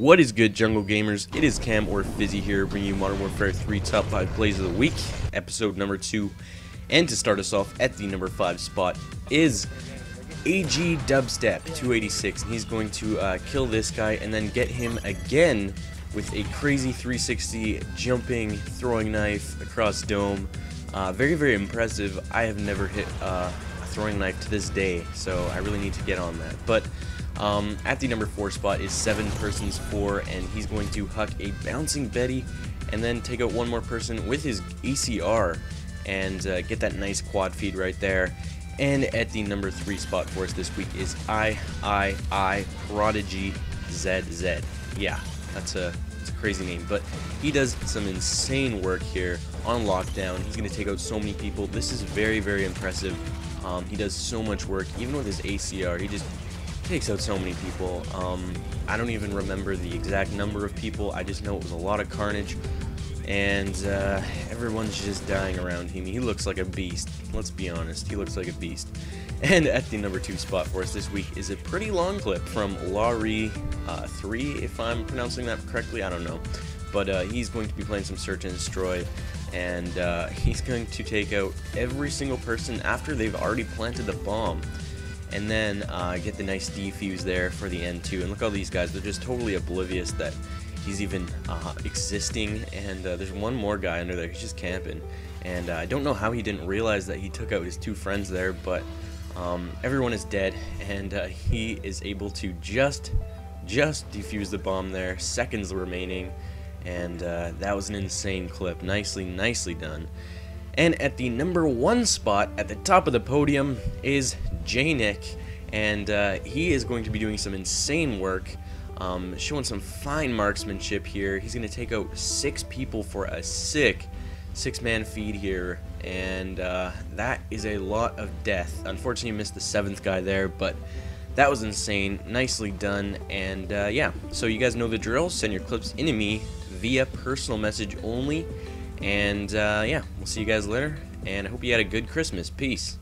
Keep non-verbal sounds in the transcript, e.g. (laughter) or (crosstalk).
What is good, Jungle Gamers? It is Cam or Fizzy here, bringing you Modern Warfare 3 Top 5 Plays of the Week, episode number 2. And to start us off at the number 5 spot is AG Dubstep 286. And he's going to uh, kill this guy and then get him again with a crazy 360 jumping throwing knife across dome. Uh, very, very impressive. I have never hit uh, throwing knife to this day, so I really need to get on that. But um, at the number four spot is seven persons four, and he's going to huck a bouncing Betty, and then take out one more person with his ACR and uh, get that nice quad feed right there. And at the number three spot for us this week is I I I Prodigy ZZ. Yeah, that's a a crazy name, but he does some insane work here on lockdown. He's going to take out so many people. This is very very impressive. Um, he does so much work, even with his ACR. He just takes out so many people. Um, I don't even remember the exact number of people. I just know it was a lot of carnage, and uh, everyone's just dying around him. He looks like a beast. Let's be honest. He looks like a beast. (laughs) And at the number two spot for us this week is a pretty long clip from Laurie uh, 3, if I'm pronouncing that correctly. I don't know. But uh, he's going to be playing some Search and Destroy, and uh, he's going to take out every single person after they've already planted the bomb and then uh, get the nice defuse there for the end too. And look at all these guys; they're just totally oblivious that he's even uh, existing. And uh, there's one more guy under there; he's just camping. And uh, I don't know how he didn't realize that he took out his two friends there, but um, everyone is dead, and uh, he is able to just just defuse the bomb there. Seconds remaining, and uh, that was an insane clip. Nicely, nicely done. And at the number one spot at the top of the podium is J-Nick, and uh, he is going to be doing some insane work, um, showing some fine marksmanship here. He's going to take out six people for a sick six-man feed here, and uh, that is a lot of death. Unfortunately, missed the seventh guy there, but that was insane. Nicely done, and uh, yeah, so you guys know the drill. Send your clips into me via personal message only. And uh, yeah, we'll see you guys later. And I hope you had a good Christmas. Peace.